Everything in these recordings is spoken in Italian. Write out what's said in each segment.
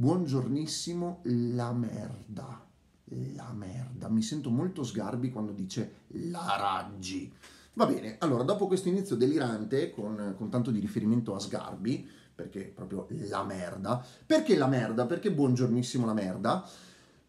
Buongiornissimo, la merda. La merda. Mi sento molto sgarbi quando dice la raggi. Va bene, allora dopo questo inizio delirante, con, con tanto di riferimento a sgarbi, perché proprio la merda, perché la merda? Perché buongiornissimo la merda?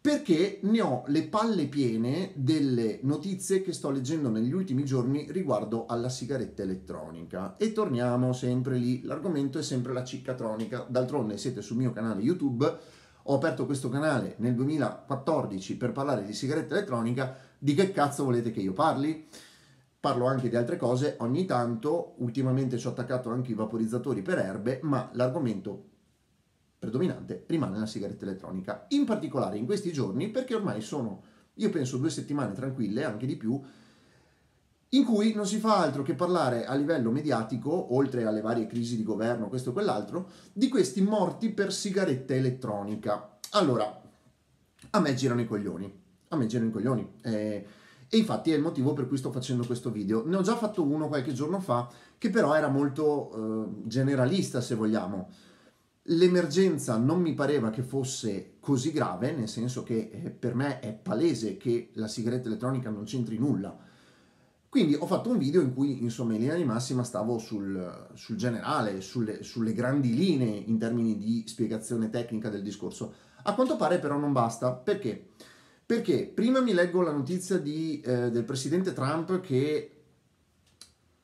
Perché ne ho le palle piene delle notizie che sto leggendo negli ultimi giorni riguardo alla sigaretta elettronica. E torniamo sempre lì, l'argomento è sempre la ciccatronica. D'altronde siete sul mio canale YouTube, ho aperto questo canale nel 2014 per parlare di sigaretta elettronica, di che cazzo volete che io parli? Parlo anche di altre cose ogni tanto, ultimamente ci ho attaccato anche i vaporizzatori per erbe, ma l'argomento predominante rimane la sigaretta elettronica, in particolare in questi giorni perché ormai sono, io penso, due settimane tranquille, anche di più, in cui non si fa altro che parlare a livello mediatico, oltre alle varie crisi di governo, questo e quell'altro, di questi morti per sigaretta elettronica. Allora, a me girano i coglioni, a me girano i coglioni. Eh, e infatti è il motivo per cui sto facendo questo video. Ne ho già fatto uno qualche giorno fa, che però era molto eh, generalista, se vogliamo L'emergenza non mi pareva che fosse così grave, nel senso che eh, per me è palese che la sigaretta elettronica non c'entri nulla. Quindi ho fatto un video in cui, insomma, in linea di massima stavo sul, sul generale, sulle, sulle, grandi linee in termini di spiegazione tecnica del discorso. A quanto pare però non basta. Perché? Perché prima mi leggo la notizia di, eh, del presidente Trump che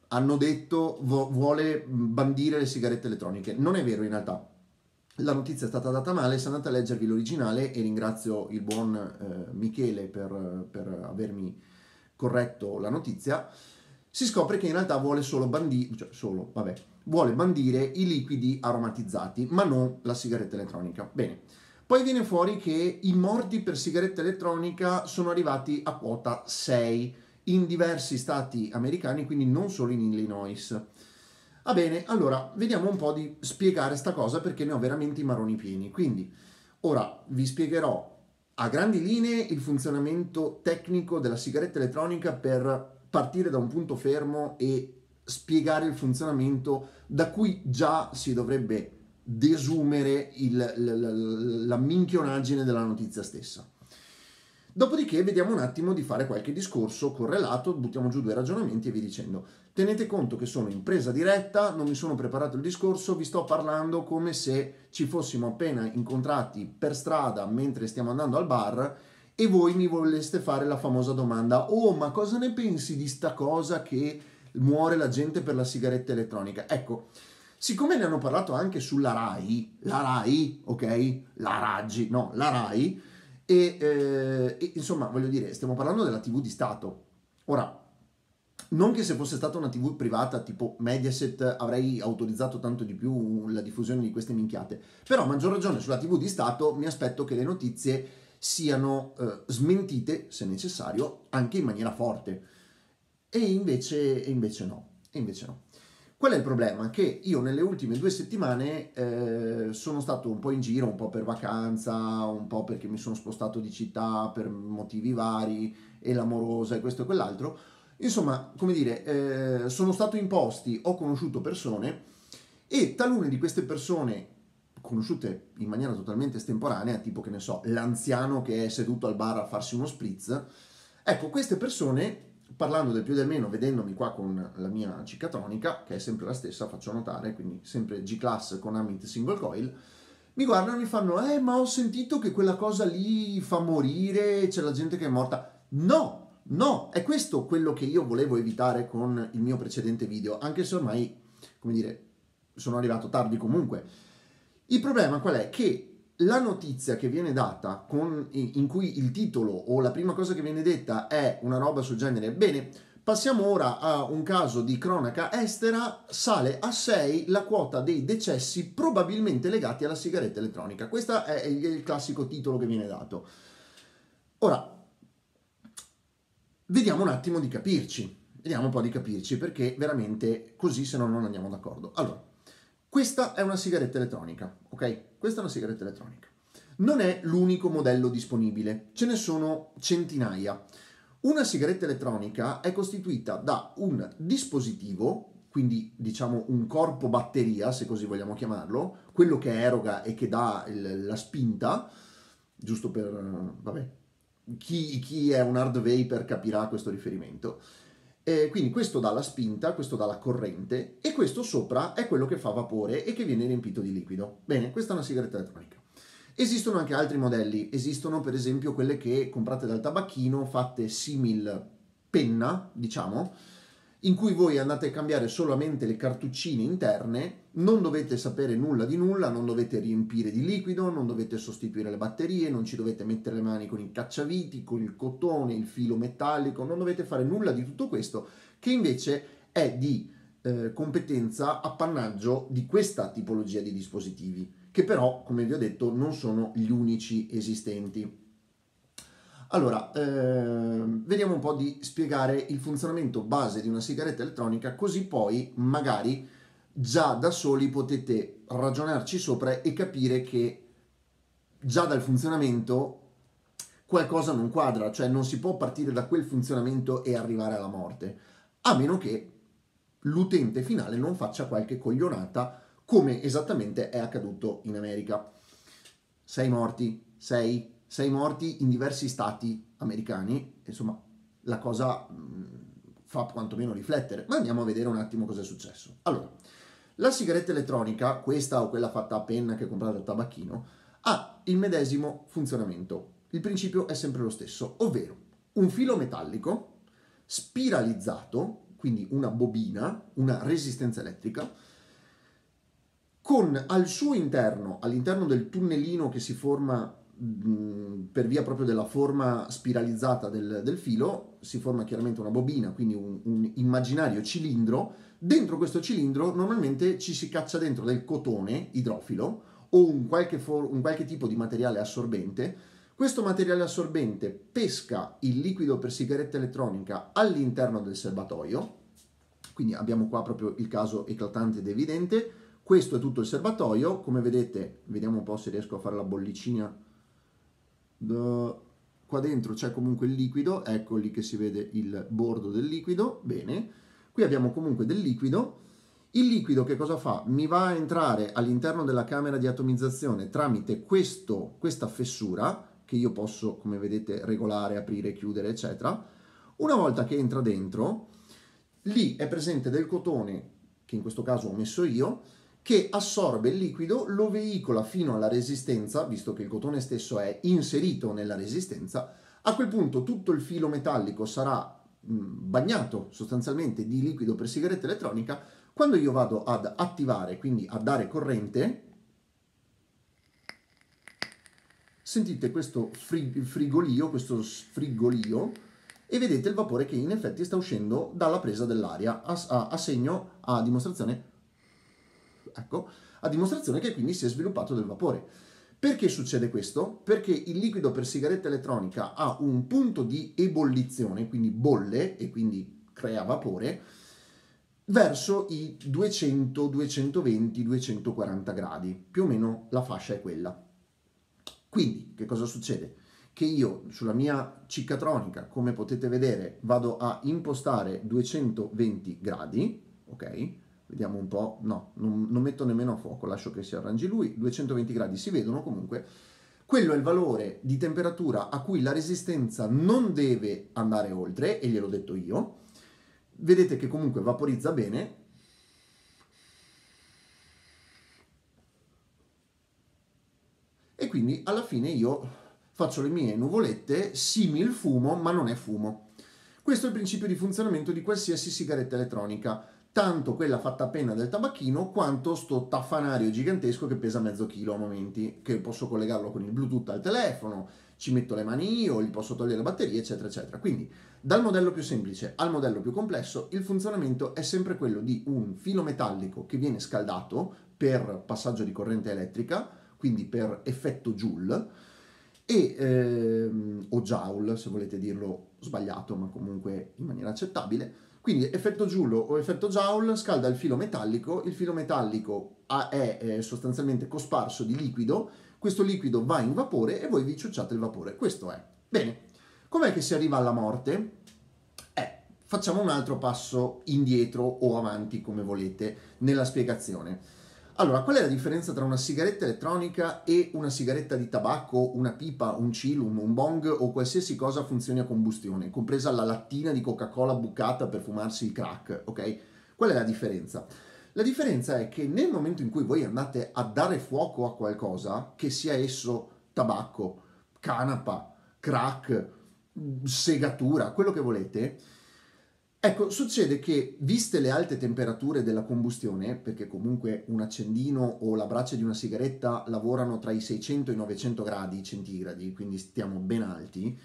hanno detto vuole bandire le sigarette elettroniche. Non è vero in realtà la notizia è stata data male, se andate a leggervi l'originale e ringrazio il buon eh, Michele per, per, avermi corretto la notizia, si scopre che in realtà vuole solo bandire, cioè solo, vabbè, vuole bandire i liquidi aromatizzati, ma non la sigaretta elettronica. Bene. Poi viene fuori che i morti per sigaretta elettronica sono arrivati a quota 6 in diversi stati americani, quindi non solo in Illinois. Va bene, allora vediamo un po' di spiegare sta cosa perché ne ho veramente i maroni pieni. Quindi, ora vi spiegherò a grandi linee il funzionamento tecnico della sigaretta elettronica per partire da un punto fermo e spiegare il funzionamento da cui già si dovrebbe desumere il, la, la, la minchionaggine della notizia stessa. Dopodiché vediamo un attimo di fare qualche discorso correlato, buttiamo giù due ragionamenti e vi dicendo. Tenete conto che sono in presa diretta, non mi sono preparato il discorso, vi sto parlando come se ci fossimo appena incontrati per strada mentre stiamo andando al bar e voi mi voleste fare la famosa domanda, oh ma cosa ne pensi di sta cosa che muore la gente per la sigaretta elettronica? Ecco, siccome ne hanno parlato anche sulla RAI, la RAI, ok? La Raggi, no, la RAI, e, eh, e, insomma, voglio dire, stiamo parlando della TV di Stato. Ora, non che se fosse stata una TV privata tipo Mediaset avrei autorizzato tanto di più la diffusione di queste minchiate, però a maggior ragione sulla TV di Stato mi aspetto che le notizie siano eh, smentite, se necessario, anche in maniera forte. E invece, e invece no. E invece no. Qual è il problema? Che io nelle ultime due settimane eh, sono stato un po' in giro, un po' per vacanza, un po' perché mi sono spostato di città per motivi vari, e l'amorosa e questo e quell'altro. Insomma, come dire, eh, sono stato in posti, ho conosciuto persone e talune di queste persone conosciute in maniera totalmente estemporanea, tipo che ne so, l'anziano che è seduto al bar a farsi uno spritz, ecco, queste persone parlando del più del meno, vedendomi qua con la mia cicatronica, che è sempre la stessa, faccio notare, quindi sempre G-Class con Amit Single Coil, mi guardano e mi fanno, eh, ma ho sentito che quella cosa lì fa morire, c'è la gente che è morta. No, no, è questo quello che io volevo evitare con il mio precedente video, anche se ormai, come dire, sono arrivato tardi comunque. Il problema qual è? Che la notizia che viene data con, in cui il titolo o la prima cosa che viene detta è una roba sul genere, bene, passiamo ora a un caso di cronaca estera, sale a 6 la quota dei decessi probabilmente legati alla sigaretta elettronica. Questo è il classico titolo che viene dato. Ora, vediamo un attimo di capirci, vediamo un po' di capirci perché veramente così se no non andiamo d'accordo. Allora, questa è una sigaretta elettronica, ok? Questa è una sigaretta elettronica. Non è l'unico modello disponibile, ce ne sono centinaia. Una sigaretta elettronica è costituita da un dispositivo, quindi diciamo un corpo batteria, se così vogliamo chiamarlo, quello che eroga e che dà il, la spinta, giusto per, vabbè, chi, chi, è un hard vapor capirà questo riferimento. E quindi questo dà la spinta, questo dà la corrente e questo sopra è quello che fa vapore e che viene riempito di liquido. Bene, questa è una sigaretta elettronica. Esistono anche altri modelli, esistono per esempio quelle che comprate dal tabacchino fatte simil penna, diciamo, in cui voi andate a cambiare solamente le cartuccine interne, non dovete sapere nulla di nulla, non dovete riempire di liquido, non dovete sostituire le batterie, non ci dovete mettere le mani con i cacciaviti, con il cotone, il filo metallico, non dovete fare nulla di tutto questo, che invece è di eh, competenza, appannaggio di questa tipologia di dispositivi, che però, come vi ho detto, non sono gli unici esistenti. Allora, eh, vediamo un po' di spiegare il funzionamento base di una sigaretta elettronica, così poi magari già da soli potete ragionarci sopra e capire che già dal funzionamento qualcosa non quadra, cioè non si può partire da quel funzionamento e arrivare alla morte, a meno che l'utente finale non faccia qualche coglionata come esattamente è accaduto in America. Sei morti, sei sei morti in diversi stati americani, insomma la cosa mh, fa quantomeno riflettere, ma andiamo a vedere un attimo cosa è successo. Allora, la sigaretta elettronica, questa o quella fatta a penna che comprate al tabacchino, ha il medesimo funzionamento. Il principio è sempre lo stesso, ovvero un filo metallico spiralizzato, quindi una bobina, una resistenza elettrica, con al suo interno, all'interno del tunnelino che si forma per via proprio della forma spiralizzata del, del, filo si forma chiaramente una bobina, quindi un, un, immaginario cilindro. Dentro questo cilindro normalmente ci si caccia dentro del cotone idrofilo o un qualche, for, un qualche tipo di materiale assorbente. Questo materiale assorbente pesca il liquido per sigaretta elettronica all'interno del serbatoio, quindi abbiamo qua proprio il caso eclatante ed evidente. Questo è tutto il serbatoio, come vedete, vediamo un po' se riesco a fare la bollicina da, qua dentro c'è comunque il liquido, ecco lì che si vede il bordo del liquido, bene, qui abbiamo comunque del liquido, il liquido che cosa fa? Mi va a entrare all'interno della camera di atomizzazione tramite questo, questa fessura, che io posso, come vedete, regolare, aprire, chiudere, eccetera. Una volta che entra dentro, lì è presente del cotone, che in questo caso ho messo io, che assorbe il liquido, lo veicola fino alla resistenza, visto che il cotone stesso è inserito nella resistenza, a quel punto tutto il filo metallico sarà bagnato sostanzialmente di liquido per sigaretta elettronica, quando io vado ad attivare, quindi a dare corrente, sentite questo frigolio, questo sfrigolio, e vedete il vapore che in effetti sta uscendo dalla presa dell'aria, a, a, a segno, a dimostrazione ecco, a dimostrazione che quindi si è sviluppato del vapore. Perché succede questo? Perché il liquido per sigaretta elettronica ha un punto di ebollizione, quindi bolle e quindi crea vapore, verso i 200, 220, 240 gradi. Più o meno la fascia è quella. Quindi, che cosa succede? Che io sulla mia ciccatronica, come potete vedere, vado a impostare 220 gradi, ok? Vediamo un po', no, non, non metto nemmeno a fuoco, lascio che si arrangi lui, 220 gradi si vedono comunque. Quello è il valore di temperatura a cui la resistenza non deve andare oltre, e gliel'ho detto io. Vedete che comunque vaporizza bene. E quindi alla fine io faccio le mie nuvolette simil fumo, ma non è fumo. Questo è il principio di funzionamento di qualsiasi sigaretta elettronica tanto quella fatta a penna del tabacchino quanto sto taffanario gigantesco che pesa mezzo chilo a momenti, che posso collegarlo con il Bluetooth al telefono, ci metto le mani io, gli posso togliere le batterie, eccetera, eccetera. Quindi dal modello più semplice al modello più complesso, il funzionamento è sempre quello di un filo metallico che viene scaldato per passaggio di corrente elettrica, quindi per effetto Joule, e, ehm, o Joule se volete dirlo sbagliato, ma comunque in maniera accettabile, quindi effetto Joule o effetto Joule scalda il filo metallico, il filo metallico è sostanzialmente cosparso di liquido, questo liquido va in vapore e voi vi ciucciate il vapore. Questo è. Bene, com'è che si arriva alla morte? Eh, facciamo un altro passo indietro o avanti, come volete, nella spiegazione. Allora, qual è la differenza tra una sigaretta elettronica e una sigaretta di tabacco, una pipa, un cilum, un bong o qualsiasi cosa funzioni a combustione, compresa la lattina di Coca-Cola bucata per fumarsi il crack, ok? Qual è la differenza? La differenza è che nel momento in cui voi andate a dare fuoco a qualcosa, che sia esso tabacco, canapa, crack, segatura, quello che volete, Ecco, succede che, viste le alte temperature della combustione, perché comunque un accendino o la braccia di una sigaretta lavorano tra i 600 e i 900 gradi centigradi, quindi stiamo ben alti,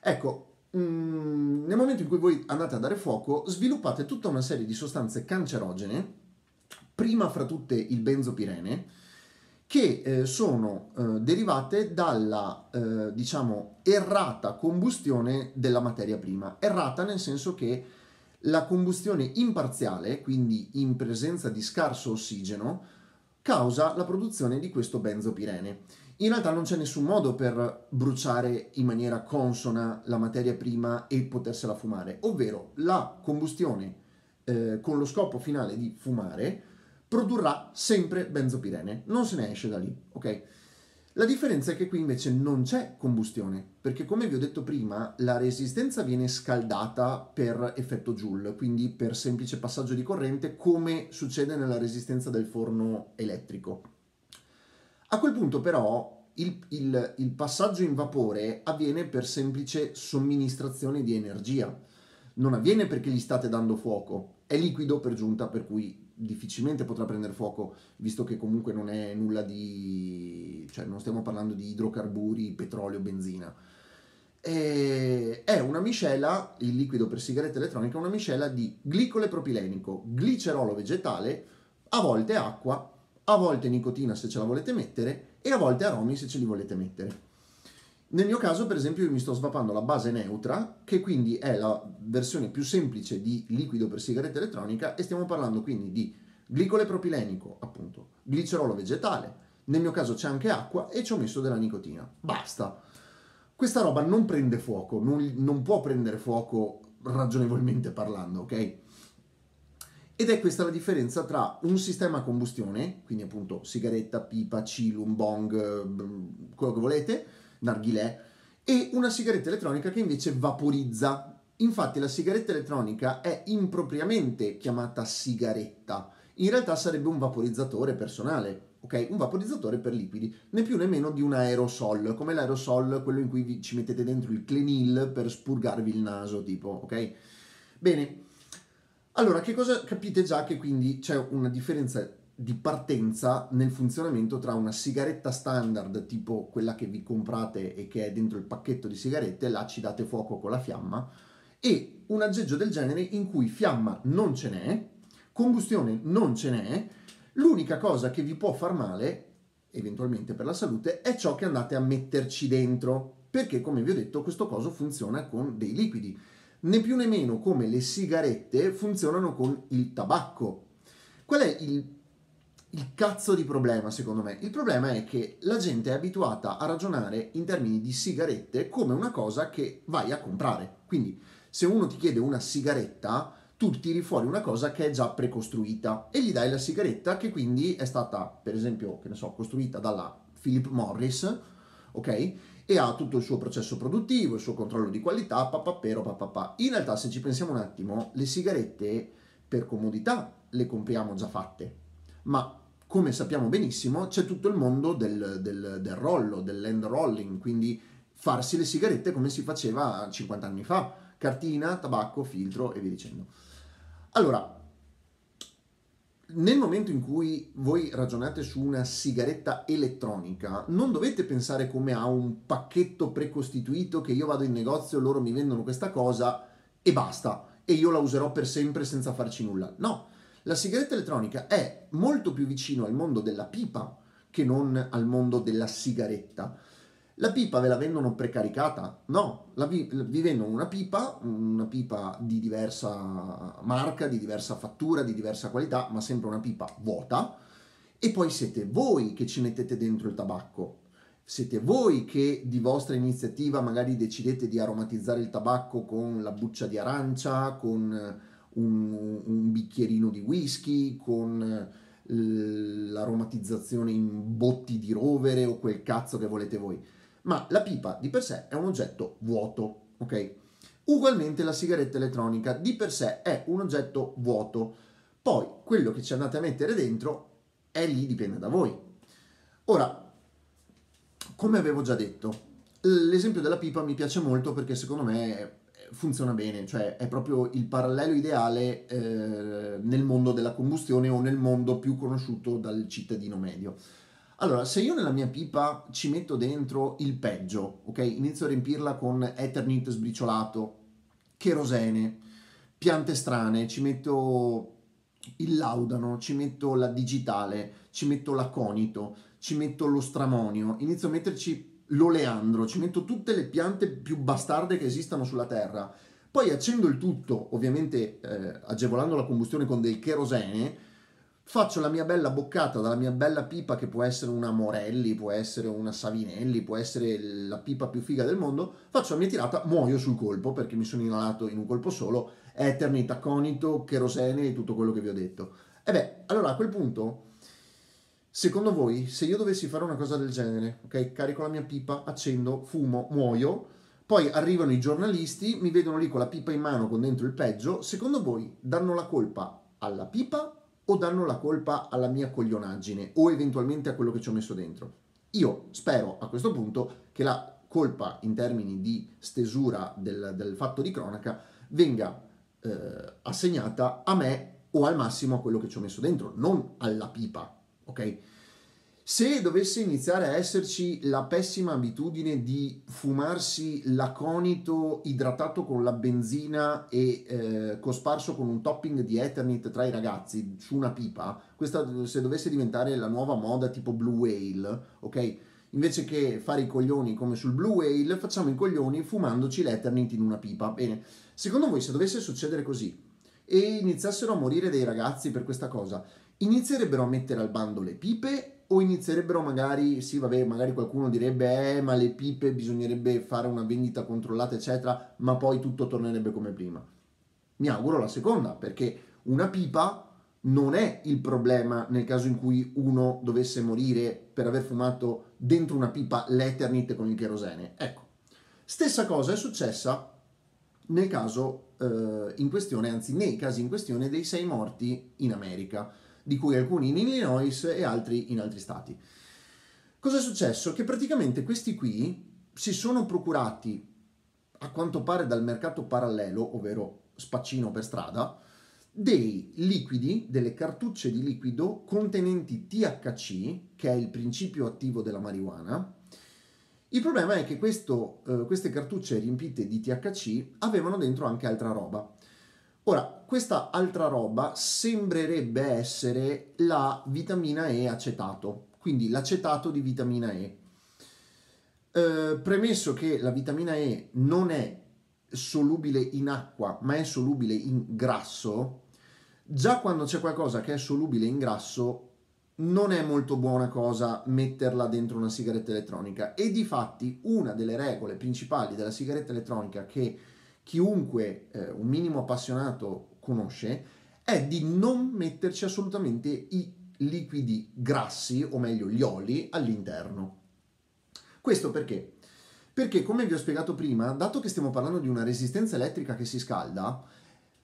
ecco, mm, nel momento in cui voi andate a dare fuoco, sviluppate tutta una serie di sostanze cancerogene, prima fra tutte il benzopirene, che eh, sono eh, derivate dalla, eh, diciamo, errata combustione della materia prima. Errata nel senso che la combustione imparziale, quindi in presenza di scarso ossigeno, causa la produzione di questo benzopirene. In realtà non c'è nessun modo per bruciare in maniera consona la materia prima e potersela fumare, ovvero la combustione eh, con lo scopo finale di fumare produrrà sempre benzopirene, non se ne esce da lì, ok? La differenza è che qui invece non c'è combustione, perché come vi ho detto prima, la resistenza viene scaldata per effetto Joule, quindi per semplice passaggio di corrente, come succede nella resistenza del forno elettrico. A quel punto però il, il, il passaggio in vapore avviene per semplice somministrazione di energia, non avviene perché gli state dando fuoco, è liquido per giunta, per cui difficilmente potrà prendere fuoco, visto che comunque non è nulla di... cioè non stiamo parlando di idrocarburi, petrolio, benzina. E è una miscela, il liquido per sigaretta elettronica, una miscela di glicole propilenico, glicerolo vegetale, a volte acqua, a volte nicotina se ce la volete mettere e a volte aromi se ce li volete mettere. Nel mio caso, per esempio, io mi sto svapando la base neutra, che quindi è la versione più semplice di liquido per sigaretta elettronica, e stiamo parlando quindi di glicole propilenico, appunto, glicerolo vegetale. Nel mio caso c'è anche acqua e ci ho messo della nicotina. Basta. Questa roba non prende fuoco, non, non può prendere fuoco ragionevolmente parlando, ok? Ed è questa la differenza tra un sistema a combustione, quindi appunto sigaretta, pipa, cilum, bong, quello che volete, narghilè, e una sigaretta elettronica che invece vaporizza. Infatti la sigaretta elettronica è impropriamente chiamata sigaretta, in realtà sarebbe un vaporizzatore personale, ok? Un vaporizzatore per liquidi, né più né meno di un aerosol, come l'aerosol, quello in cui ci mettete dentro il clenil per spurgarvi il naso, tipo, ok? Bene, allora che cosa capite già che quindi c'è una differenza di partenza nel funzionamento tra una sigaretta standard tipo quella che vi comprate e che è dentro il pacchetto di sigarette, là ci date fuoco con la fiamma, e un aggeggio del genere in cui fiamma non ce n'è, combustione non ce n'è, l'unica cosa che vi può far male, eventualmente per la salute, è ciò che andate a metterci dentro, perché come vi ho detto questo coso funziona con dei liquidi, né più né meno come le sigarette funzionano con il tabacco. Qual è il il cazzo di problema, secondo me. Il problema è che la gente è abituata a ragionare in termini di sigarette come una cosa che vai a comprare. Quindi, se uno ti chiede una sigaretta, tu tiri fuori una cosa che è già precostruita e gli dai la sigaretta che quindi è stata, per esempio, che ne so, costruita dalla Philip Morris, ok? E ha tutto il suo processo produttivo, il suo controllo di qualità, papapero, papapà. In realtà, se ci pensiamo un attimo, le sigarette per comodità le compriamo già fatte, ma come sappiamo benissimo, c'è tutto il mondo del, del, del rollo, dell'end rolling, quindi farsi le sigarette come si faceva 50 anni fa, cartina, tabacco, filtro e via dicendo. Allora, nel momento in cui voi ragionate su una sigaretta elettronica, non dovete pensare come a un pacchetto precostituito che io vado in negozio, loro mi vendono questa cosa e basta, e io la userò per sempre senza farci nulla. No, la sigaretta elettronica è molto più vicino al mondo della pipa che non al mondo della sigaretta. La pipa ve la vendono precaricata? No, vi, vi, vendono una pipa, una pipa di diversa marca, di diversa fattura, di diversa qualità, ma sempre una pipa vuota, e poi siete voi che ci mettete dentro il tabacco. siete voi che di vostra iniziativa magari decidete di aromatizzare il tabacco con la buccia di arancia, con un, un bicchierino di whisky, con l'aromatizzazione in botti di rovere o quel cazzo che volete voi. Ma la pipa di per sé è un oggetto vuoto, ok? Ugualmente la sigaretta elettronica di per sé è un oggetto vuoto. Poi quello che ci andate a mettere dentro è lì, dipende da voi. Ora, come avevo già detto, l'esempio della pipa mi piace molto perché secondo me funziona bene, cioè è proprio il parallelo ideale eh, nel mondo della combustione o nel mondo più conosciuto dal cittadino medio. Allora, se io nella mia pipa ci metto dentro il peggio, ok? Inizio a riempirla con Eternit sbriciolato, cherosene, piante strane, ci metto il laudano, ci metto la digitale, ci metto l'aconito, ci metto lo stramonio, inizio a metterci l'oleandro, ci metto tutte le piante più bastarde che esistano sulla terra, poi accendo il tutto, ovviamente eh, agevolando la combustione con del cherosene, faccio la mia bella boccata dalla mia bella pipa che può essere una Morelli, può essere una Savinelli, può essere la pipa più figa del mondo, faccio la mia tirata, muoio sul colpo perché mi sono inalato in un colpo solo, Eternit, aconito, cherosene e tutto quello che vi ho detto. E beh, allora a quel punto Secondo voi, se io dovessi fare una cosa del genere, ok? Carico la mia pipa, accendo, fumo, muoio, poi arrivano i giornalisti, mi vedono lì con la pipa in mano con dentro il peggio, secondo voi danno la colpa alla pipa o danno la colpa alla mia coglionaggine o eventualmente a quello che ci ho messo dentro? Io spero a questo punto che la colpa in termini di stesura del, del fatto di cronaca venga eh, assegnata a me o al massimo a quello che ci ho messo dentro, non alla pipa, ok? Se dovesse iniziare a esserci la pessima abitudine di fumarsi l'aconito idratato con la benzina e eh, cosparso con un topping di Eternit tra i ragazzi su una pipa, questa se dovesse diventare la nuova moda tipo Blue Whale, ok? Invece che fare i coglioni come sul Blue Whale, facciamo i coglioni fumandoci l'Eternit in una pipa. Bene, secondo voi se dovesse succedere così e iniziassero a morire dei ragazzi per questa cosa, inizierebbero a mettere al bando le pipe o inizierebbero magari, sì vabbè, magari qualcuno direbbe eh ma le pipe bisognerebbe fare una vendita controllata eccetera, ma poi tutto tornerebbe come prima. Mi auguro la seconda, perché una pipa non è il problema nel caso in cui uno dovesse morire per aver fumato dentro una pipa l'Eternit con il cherosene. Ecco, stessa cosa è successa nel caso eh, in questione, anzi nei casi in questione dei sei morti in America di cui alcuni in Illinois e altri in altri stati. Cosa è successo? Che praticamente questi qui si sono procurati, a quanto pare dal mercato parallelo, ovvero spaccino per strada, dei liquidi, delle cartucce di liquido contenenti THC, che è il principio attivo della marijuana. Il problema è che questo, eh, queste cartucce riempite di THC avevano dentro anche altra roba. Ora, questa altra roba sembrerebbe essere la vitamina E acetato, quindi l'acetato di vitamina E. Eh, premesso che la vitamina E non è solubile in acqua, ma è solubile in grasso, già quando c'è qualcosa che è solubile in grasso, non è molto buona cosa metterla dentro una sigaretta elettronica. E di fatti una delle regole principali della sigaretta elettronica che chiunque eh, un minimo appassionato conosce è di non metterci assolutamente i liquidi grassi, o meglio gli oli, all'interno. Questo perché? Perché, come vi ho spiegato prima, dato che stiamo parlando di una resistenza elettrica che si scalda,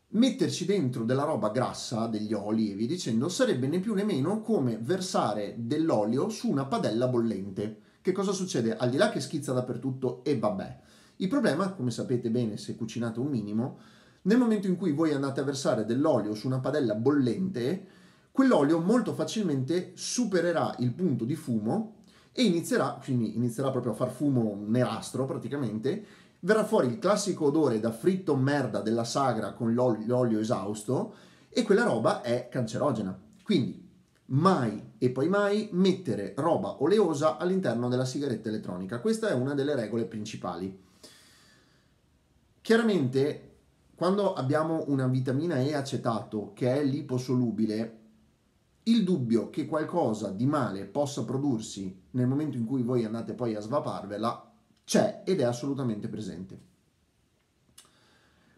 metterci dentro della roba grassa, degli oli e via dicendo, sarebbe né più né meno come versare dell'olio su una padella bollente. Che cosa succede? Al di là che schizza dappertutto e vabbè, il problema, come sapete bene se cucinate un minimo, nel momento in cui voi andate a versare dell'olio su una padella bollente, quell'olio molto facilmente supererà il punto di fumo e inizierà, quindi inizierà proprio a far fumo nerastro praticamente, verrà fuori il classico odore da fritto merda della sagra con l'olio, l'olio esausto e quella roba è cancerogena. Quindi mai e poi mai mettere roba oleosa all'interno della sigaretta elettronica. Questa è una delle regole principali. Chiaramente quando abbiamo una vitamina E acetato che è liposolubile, il dubbio che qualcosa di male possa prodursi nel momento in cui voi andate poi a svaparvela c'è ed è assolutamente presente.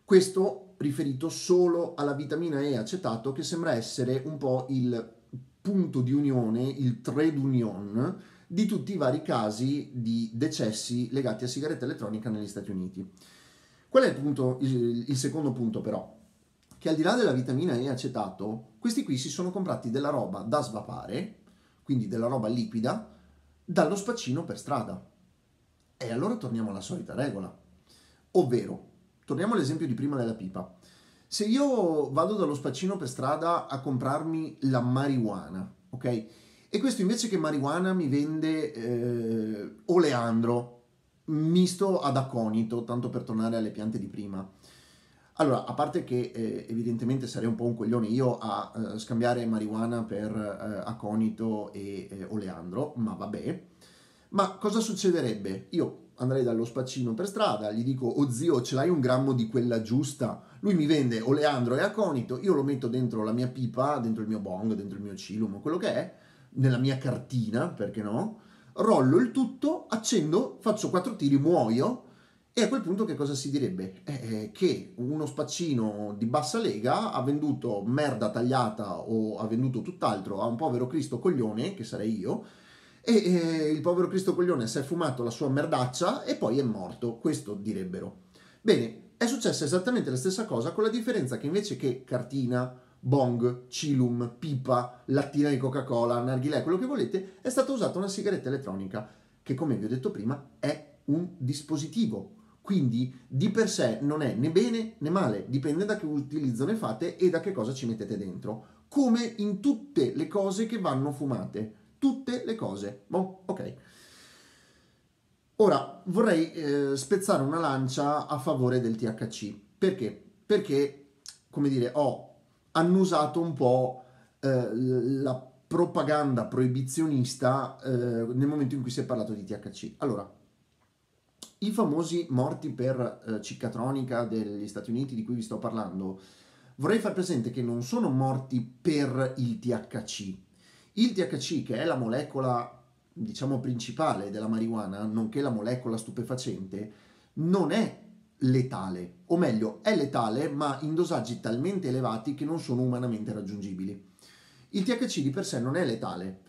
Questo riferito solo alla vitamina E acetato che sembra essere un po' il punto di unione, il trade union di tutti i vari casi di decessi legati a sigaretta elettronica negli Stati Uniti. Qual è il, punto, il, secondo punto però? Che al di là della vitamina E acetato, questi qui si sono comprati della roba da svapare, quindi della roba liquida, dallo spaccino per strada. E allora torniamo alla solita regola, ovvero, torniamo all'esempio di prima della pipa. Se io vado dallo spaccino per strada a comprarmi la marijuana, ok? E questo invece che marijuana mi vende eh, oleandro misto ad aconito, tanto per tornare alle piante di prima. Allora, a parte che eh, evidentemente sarei un po' un coglione io a eh, scambiare marijuana per eh, aconito e eh, oleandro, ma vabbè. Ma cosa succederebbe? Io andrei dallo spaccino per strada, gli dico, oh zio, ce l'hai un grammo di quella giusta? Lui mi vende oleandro e aconito, io lo metto dentro la mia pipa, dentro il mio bong, dentro il mio cilum, quello che è, nella mia cartina, perché no? Rollo il tutto, accendo, faccio quattro tiri, muoio e a quel punto che cosa si direbbe? Eh, che uno spaccino di bassa lega ha venduto merda tagliata o ha venduto tutt'altro a un povero Cristo coglione, che sarei io, e eh, il povero Cristo coglione si è fumato la sua merdaccia e poi è morto, questo direbbero. Bene, è successa esattamente la stessa cosa con la differenza che invece che cartina, bong, cilum, pipa, lattina di Coca-Cola, narghilè, quello che volete, è stata usata una sigaretta elettronica che, come vi ho detto prima, è un dispositivo. Quindi di per sé non è né bene né male, dipende da che utilizzo ne fate e da che cosa ci mettete dentro. Come in tutte le cose che vanno fumate. Tutte le cose. Boh, ok. Ora vorrei eh, spezzare una lancia a favore del THC. Perché? Perché, come dire, ho annusato un po' eh, la propaganda proibizionista eh, nel momento in cui si è parlato di THC. Allora, i famosi morti per eh, ciccatronica degli Stati Uniti di cui vi sto parlando, vorrei far presente che non sono morti per il THC. Il THC, che è la molecola, diciamo, principale della marijuana, nonché la molecola stupefacente, non è letale, o meglio, è letale ma in dosaggi talmente elevati che non sono umanamente raggiungibili. Il THC di per sé non è letale.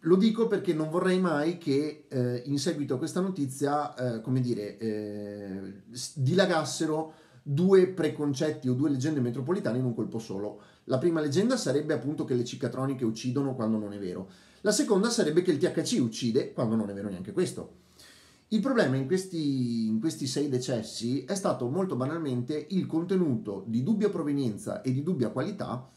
Lo dico perché non vorrei mai che eh, in seguito a questa notizia, eh, come dire, eh, dilagassero due preconcetti o due leggende metropolitane in un colpo solo. La prima leggenda sarebbe appunto che le cicatroniche uccidono quando non è vero. La seconda sarebbe che il THC uccide quando non è vero neanche questo. Il problema in questi, in questi sei decessi è stato molto banalmente il contenuto di dubbia provenienza e di dubbia qualità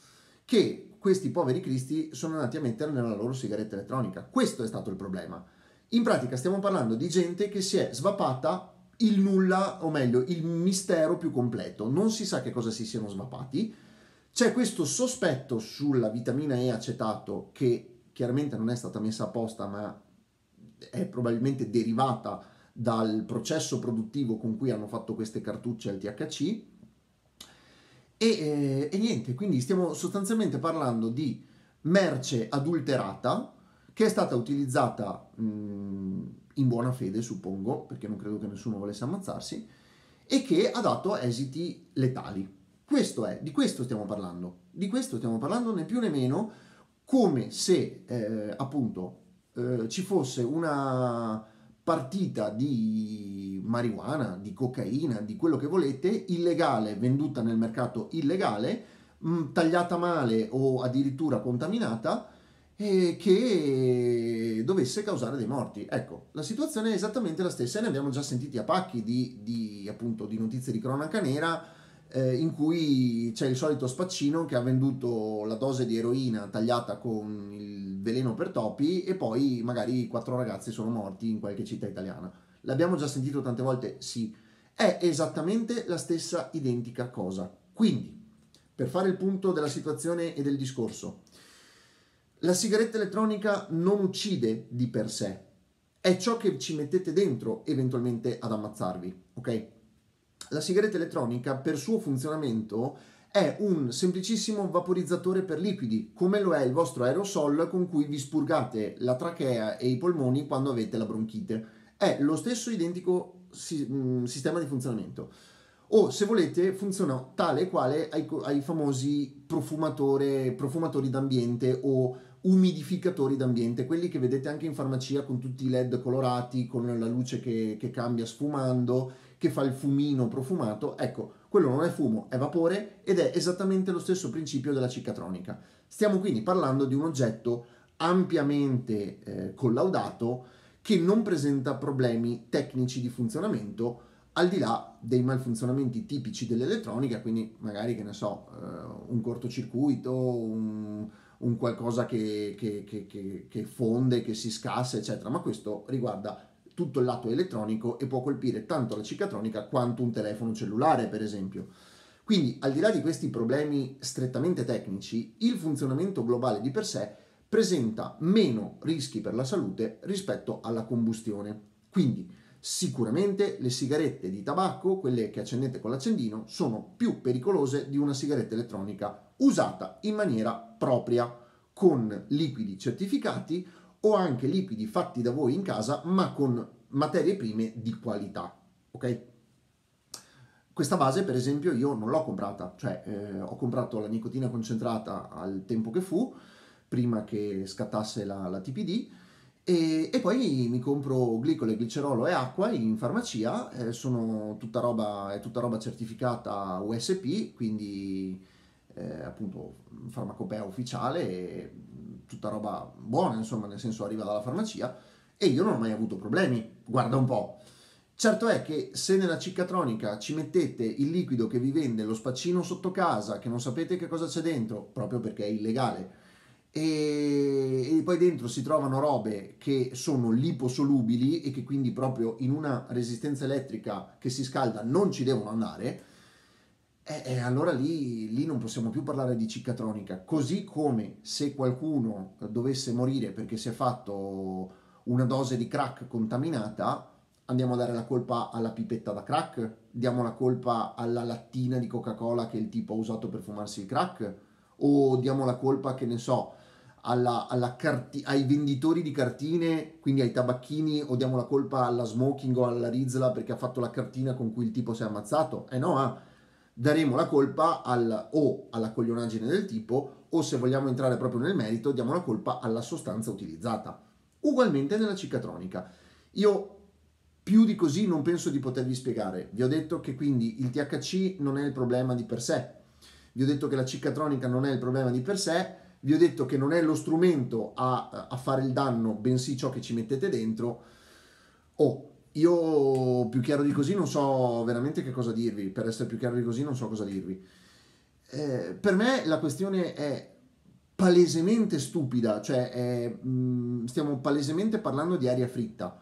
che questi poveri cristi sono andati a mettere nella loro sigaretta elettronica. Questo è stato il problema. In pratica stiamo parlando di gente che si è svapata il nulla, o meglio, il mistero più completo. Non si sa che cosa si siano svapati. C'è questo sospetto sulla vitamina E acetato che chiaramente non è stata messa apposta, ma è probabilmente derivata dal processo produttivo con cui hanno fatto queste cartucce al THC. E, eh, e, niente, quindi stiamo sostanzialmente parlando di merce adulterata che è stata utilizzata mh, in buona fede, suppongo, perché non credo che nessuno volesse ammazzarsi, e che ha dato esiti letali. Questo è, di questo stiamo parlando, di questo stiamo parlando né più né meno, come se eh, appunto eh, ci fosse una partita di marijuana, di cocaina, di quello che volete, illegale, venduta nel mercato illegale, mh, mm, tagliata male o addirittura contaminata, e che dovesse causare dei morti. Ecco, la situazione è esattamente la stessa e ne abbiamo già sentiti a pacchi di, di, appunto, di notizie di cronaca nera eh, in cui c'è il solito spaccino che ha venduto la dose di eroina tagliata con il veleno per topi e poi magari quattro ragazzi sono morti in qualche città italiana. L'abbiamo già sentito tante volte? Sì. È esattamente la stessa identica cosa. Quindi, per fare il punto della situazione e del discorso, la sigaretta elettronica non uccide di per sé, è ciò che ci mettete dentro eventualmente ad ammazzarvi, ok? La sigaretta elettronica per suo funzionamento è un semplicissimo vaporizzatore per liquidi, come lo è il vostro aerosol con cui vi spurgate la trachea e i polmoni quando avete la bronchite. È lo stesso identico si, mh, mm, sistema di funzionamento. O se volete funziona tale e quale ai, ai famosi profumatori d'ambiente o umidificatori d'ambiente, quelli che vedete anche in farmacia con tutti i led colorati, con la luce che, che cambia sfumando, che fa il fumino profumato. Ecco, quello non è fumo, è vapore ed è esattamente lo stesso principio della cicatronica. Stiamo quindi parlando di un oggetto ampiamente eh, collaudato che non presenta problemi tecnici di funzionamento al di là dei malfunzionamenti tipici dell'elettronica, quindi magari che ne so, uh, un cortocircuito, un, un qualcosa che, che, che, che, fonde, che si scassa, eccetera, ma questo riguarda tutto il lato elettronico e può colpire tanto la cicatronica quanto un telefono cellulare, per esempio. Quindi, al di là di questi problemi strettamente tecnici, il funzionamento globale di per sé presenta meno rischi per la salute rispetto alla combustione. Quindi, Sicuramente le sigarette di tabacco, quelle che accendete con l'accendino, sono più pericolose di una sigaretta elettronica usata in maniera propria, con liquidi certificati o anche liquidi fatti da voi in casa, ma con materie prime di qualità. Ok? Questa base, per esempio, io non l'ho comprata, cioè eh, ho comprato la nicotina concentrata al tempo che fu, prima che scattasse la, la TPD e, e, poi mi compro glicole, glicerolo e acqua in farmacia, eh, sono tutta roba, è tutta roba certificata USP, quindi eh, appunto farmacopea ufficiale, tutta roba buona, insomma, nel senso arriva dalla farmacia e io non ho mai avuto problemi, guarda un po'. Certo è che se nella ciccatronica ci mettete il liquido che vi vende lo spaccino sotto casa, che non sapete che cosa c'è dentro, proprio perché è illegale, e, e, poi dentro si trovano robe che sono liposolubili e che quindi proprio in una resistenza elettrica che si scalda non ci devono andare, e, e allora lì, lì, non possiamo più parlare di ciccatronica. Così come se qualcuno dovesse morire perché si è fatto una dose di crack contaminata, andiamo a dare la colpa alla pipetta da crack, diamo la colpa alla lattina di Coca-Cola che il tipo ha usato per fumarsi il crack, o diamo la colpa, che ne so, alla, alla carti- ai venditori di cartine, quindi ai tabacchini, o diamo la colpa alla smoking o alla Rizla perché ha fatto la cartina con cui il tipo si è ammazzato? Eh no, ah, daremo la colpa al, o alla coglionaggine del tipo, o se vogliamo entrare proprio nel merito, diamo la colpa alla sostanza utilizzata. Ugualmente nella cicatronica. Io più di così non penso di potervi spiegare. Vi ho detto che quindi il THC non è il problema di per sé. Vi ho detto che la cicatronica non è il problema di per sé vi ho detto che non è lo strumento a, a fare il danno, bensì ciò che ci mettete dentro. Oh, io più chiaro di così non so veramente che cosa dirvi, per essere più chiaro di così non so cosa dirvi. Eh, per me la questione è palesemente stupida, cioè è, mh, mm, stiamo palesemente parlando di aria fritta,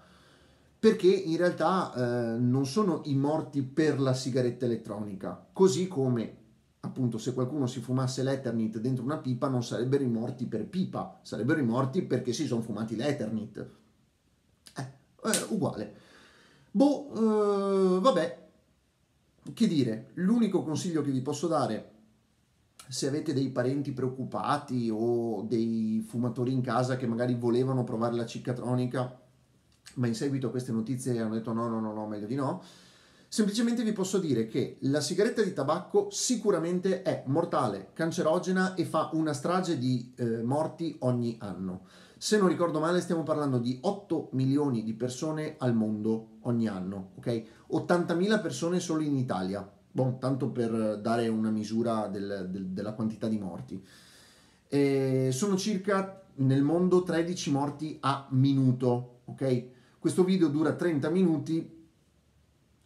perché in realtà eh, non sono i morti per la sigaretta elettronica, così come appunto se qualcuno si fumasse l'Eternit dentro una pipa non sarebbero i morti per pipa, sarebbero i morti perché si sono fumati l'Eternit. Eh, eh, uguale. Boh, eh, vabbè, che dire, l'unico consiglio che vi posso dare se avete dei parenti preoccupati o dei fumatori in casa che magari volevano provare la ciccatronica, ma in seguito a queste notizie hanno detto no, no, no, no, meglio di no, Semplicemente vi posso dire che la sigaretta di tabacco sicuramente è mortale, cancerogena e fa una strage di eh, morti ogni anno. Se non ricordo male stiamo parlando di 8 milioni di persone al mondo ogni anno, ok? 80.000 persone solo in Italia, bon, tanto per dare una misura del, del, della quantità di morti. E sono circa nel mondo 13 morti a minuto, ok? Questo video dura 30 minuti,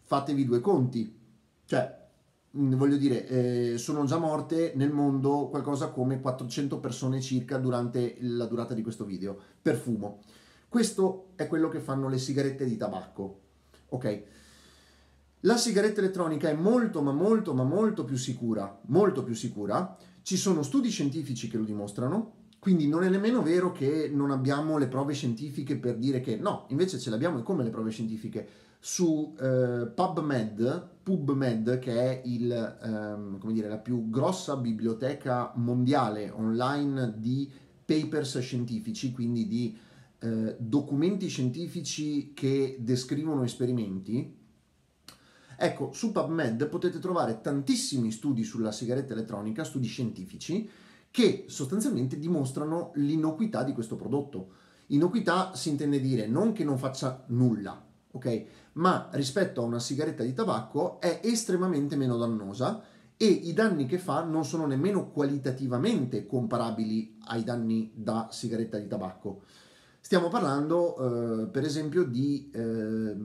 fatevi due conti. Cioè, voglio dire, eh, sono già morte nel mondo qualcosa come 400 persone circa durante la durata di questo video, per fumo. Questo è quello che fanno le sigarette di tabacco, ok? La sigaretta elettronica è molto, ma molto, ma molto più sicura, molto più sicura. Ci sono studi scientifici che lo dimostrano, quindi non è nemmeno vero che non abbiamo le prove scientifiche per dire che no, invece ce le abbiamo e come le prove scientifiche? su eh, PubMed, PubMed, che è il, ehm, dire, la più grossa biblioteca mondiale online di papers scientifici, quindi di eh, documenti scientifici che descrivono esperimenti, ecco, su PubMed potete trovare tantissimi studi sulla sigaretta elettronica, studi scientifici, che sostanzialmente dimostrano l'innocuità di questo prodotto. Innocuità si intende dire non che non faccia nulla, ok? Ma rispetto a una sigaretta di tabacco è estremamente meno dannosa e i danni che fa non sono nemmeno qualitativamente comparabili ai danni da sigaretta di tabacco. Stiamo parlando, eh, per esempio, di eh,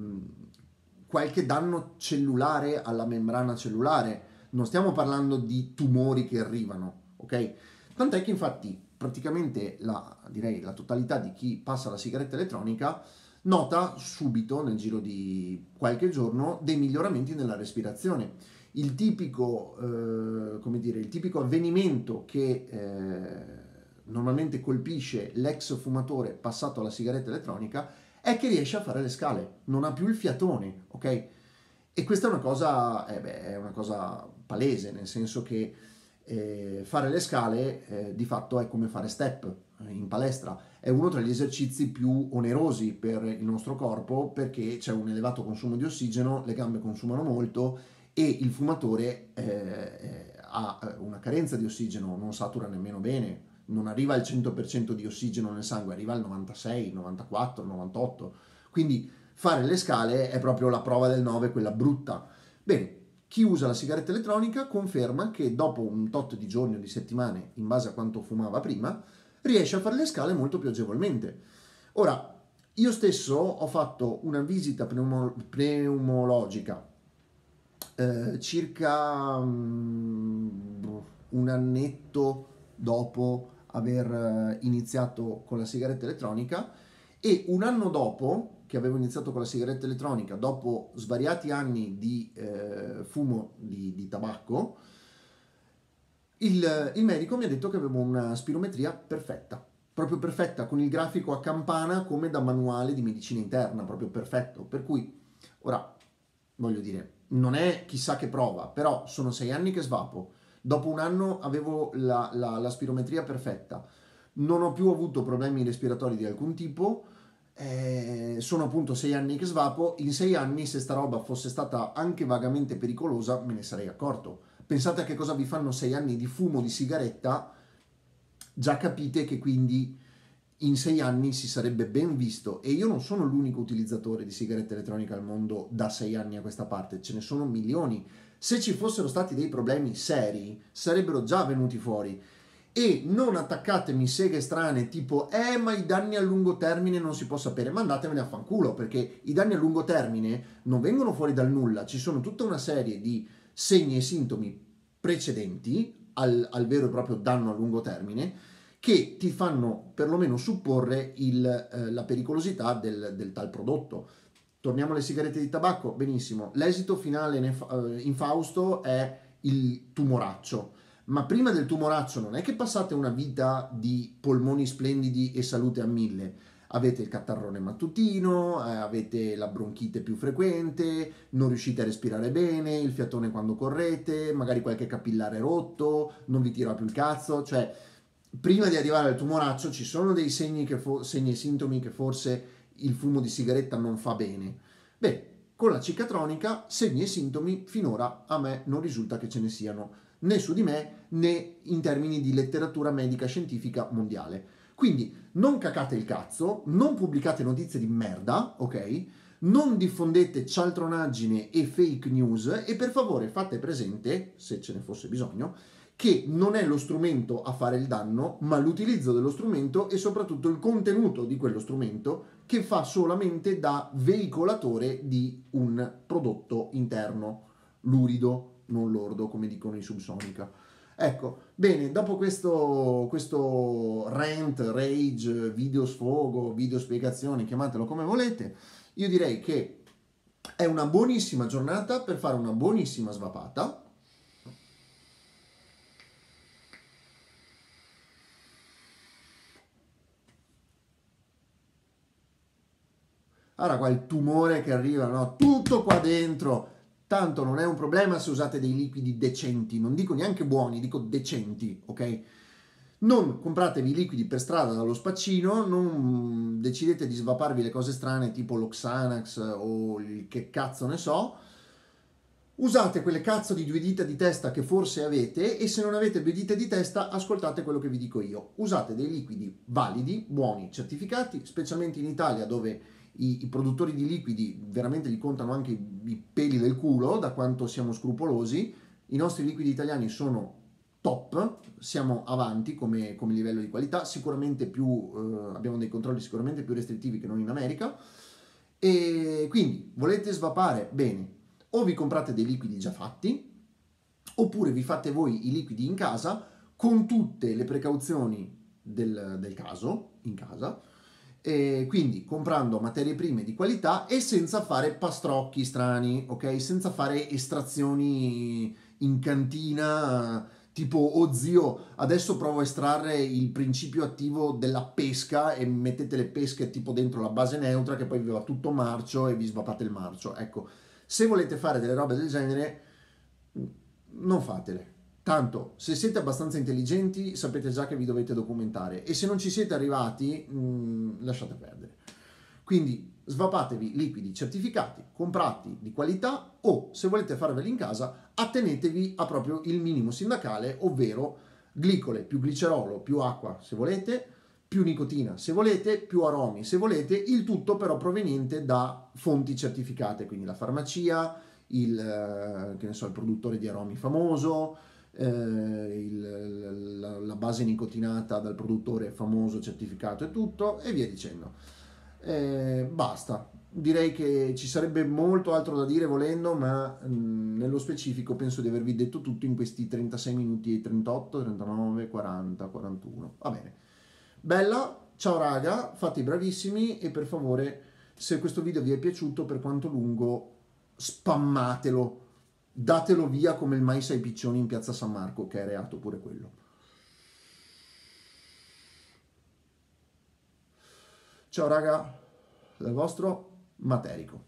qualche danno cellulare alla membrana cellulare. Non stiamo parlando di tumori che arrivano, ok? Tant'è che infatti praticamente la, direi, la totalità di chi passa la sigaretta elettronica nota subito, nel giro di qualche giorno, dei miglioramenti nella respirazione. Il tipico, eh, come dire, il tipico avvenimento che eh, normalmente colpisce l'ex fumatore passato alla sigaretta elettronica è che riesce a fare le scale, non ha più il fiatone, ok? E questa è una cosa, eh beh, è una cosa palese, nel senso che eh, fare le scale eh, di fatto è come fare step eh, in palestra, è uno tra gli esercizi più onerosi per il nostro corpo perché c'è un elevato consumo di ossigeno, le gambe consumano molto e il fumatore eh, eh ha eh, una carenza di ossigeno, non satura nemmeno bene, non arriva al 100% di ossigeno nel sangue, arriva al 96, 94, 98. Quindi fare le scale è proprio la prova del 9, quella brutta. Bene, chi usa la sigaretta elettronica conferma che dopo un tot di giorni o di settimane, in base a quanto fumava prima, riesce a fare le scale molto più agevolmente. Ora, io stesso ho fatto una visita pneumo- pneumologica eh, circa um, un annetto dopo aver eh, iniziato con la sigaretta elettronica e un anno dopo che avevo iniziato con la sigaretta elettronica, dopo svariati anni di eh, fumo di, di tabacco, il, il, medico mi ha detto che avevo una spirometria perfetta, proprio perfetta, con il grafico a campana come da manuale di medicina interna, proprio perfetto. Per cui, ora, voglio dire, non è chissà che prova, però sono sei anni che svapo. Dopo un anno avevo la, la, la spirometria perfetta, non ho più avuto problemi respiratori di alcun tipo, eh, sono appunto sei anni che svapo, in sei anni se sta roba fosse stata anche vagamente pericolosa me ne sarei accorto. Pensate a che cosa vi fanno sei anni di fumo di sigaretta, già capite che quindi in sei anni si sarebbe ben visto. E io non sono l'unico utilizzatore di sigarette elettroniche al mondo da sei anni a questa parte, ce ne sono milioni. Se ci fossero stati dei problemi seri, sarebbero già venuti fuori. E non attaccatemi seghe strane tipo eh ma i danni a lungo termine non si può sapere. Mandatevene a fanculo perché i danni a lungo termine non vengono fuori dal nulla. Ci sono tutta una serie di segni e sintomi precedenti al, al vero e proprio danno a lungo termine che ti fanno perlomeno supporre il, eh, la pericolosità del, del, tal prodotto. Torniamo alle sigarette di tabacco? Benissimo. L'esito finale in Fausto è il tumoraccio. Ma prima del tumoraccio non è che passate una vita di polmoni splendidi e salute a mille. Avete il catarrone mattutino, eh, avete la bronchite più frequente, non riuscite a respirare bene, il fiatone quando correte, magari qualche capillare rotto, non vi tira più il cazzo, cioè prima di arrivare al tumoraccio ci sono dei segni, fo- segni e sintomi che forse il fumo di sigaretta non fa bene. Beh, con la cicatronica segni e sintomi finora a me non risulta che ce ne siano né su di me né in termini di letteratura medica scientifica mondiale. Quindi non cacate il cazzo, non pubblicate notizie di merda, ok? Non diffondete cialtronaggine e fake news e per favore fate presente, se ce ne fosse bisogno, che non è lo strumento a fare il danno, ma l'utilizzo dello strumento e soprattutto il contenuto di quello strumento che fa solamente da veicolatore di un prodotto interno lurido, non lordo, come dicono i Subsonica. Ecco, bene, dopo questo, questo rant, rage, video sfogo, video spiegazioni, chiamatelo come volete, io direi che è una buonissima giornata per fare una buonissima svapata. Allora qua il tumore che arriva, no? Tutto qua dentro Tanto non è un problema se usate dei liquidi decenti, non dico neanche buoni, dico decenti, ok? Non compratevi liquidi per strada dallo spaccino, non decidete di svaparvi le cose strane tipo l'Oxanax o il che cazzo ne so. Usate quelle cazzo di due dita di testa che forse avete e se non avete due dita di testa ascoltate quello che vi dico io. Usate dei liquidi validi, buoni, certificati, specialmente in Italia dove i, i produttori di liquidi veramente gli contano anche i, peli del culo da quanto siamo scrupolosi. I nostri liquidi italiani sono top, siamo avanti come, come livello di qualità, sicuramente più, eh, abbiamo dei controlli sicuramente più restrittivi che non in America. E quindi volete svapare? Bene, o vi comprate dei liquidi già fatti, oppure vi fate voi i liquidi in casa con tutte le precauzioni del, del caso, in casa, e quindi comprando materie prime di qualità e senza fare pastrocchi strani, ok? Senza fare estrazioni in cantina tipo oh zio adesso provo a estrarre il principio attivo della pesca e mettete le pesche tipo dentro la base neutra che poi vi va tutto marcio e vi svapate il marcio ecco se volete fare delle robe del genere non fatele tanto se siete abbastanza intelligenti sapete già che vi dovete documentare. E se non ci siete arrivati mh, mm, lasciate perdere. Quindi svapatevi liquidi certificati, comprati di qualità o se volete farveli in casa attenetevi a proprio il minimo sindacale, ovvero glicole più glicerolo più acqua se volete, più nicotina se volete, più aromi se volete, il tutto però proveniente da fonti certificate, quindi la farmacia, il, eh, so, il produttore di aromi famoso, eh, il, la, la base nicotinata dal produttore famoso certificato e tutto e via dicendo. Eh, basta. Direi che ci sarebbe molto altro da dire volendo, ma mh, mm, nello specifico penso di avervi detto tutto in questi 36 minuti e 38, 39, 40, 41. Va bene. Bella, ciao raga, fate i bravissimi e per favore, se questo video vi è piaciuto, per quanto lungo, spammatelo. Datelo via come il mais ai piccioni in piazza San Marco, che è reato pure quello. Ciao raga, dal vostro Materico.